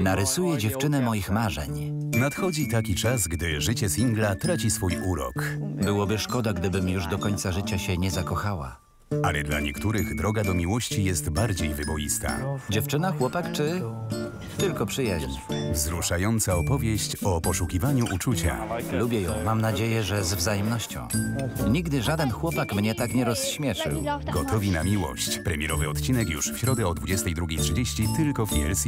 Narysuję dziewczynę moich marzeń. Nadchodzi taki czas, gdy życie singla traci swój urok. Byłoby szkoda, gdybym już do końca życia się nie zakochała. Ale dla niektórych droga do miłości jest bardziej wyboista. Dziewczyna, chłopak czy tylko przyjaźń? Wzruszająca opowieść o poszukiwaniu uczucia. Lubię ją, mam nadzieję, że z wzajemnością. Nigdy żaden chłopak mnie tak nie rozśmieszył. Gotowi na miłość. Premierowy odcinek już w środę o 22.30 tylko w TLC.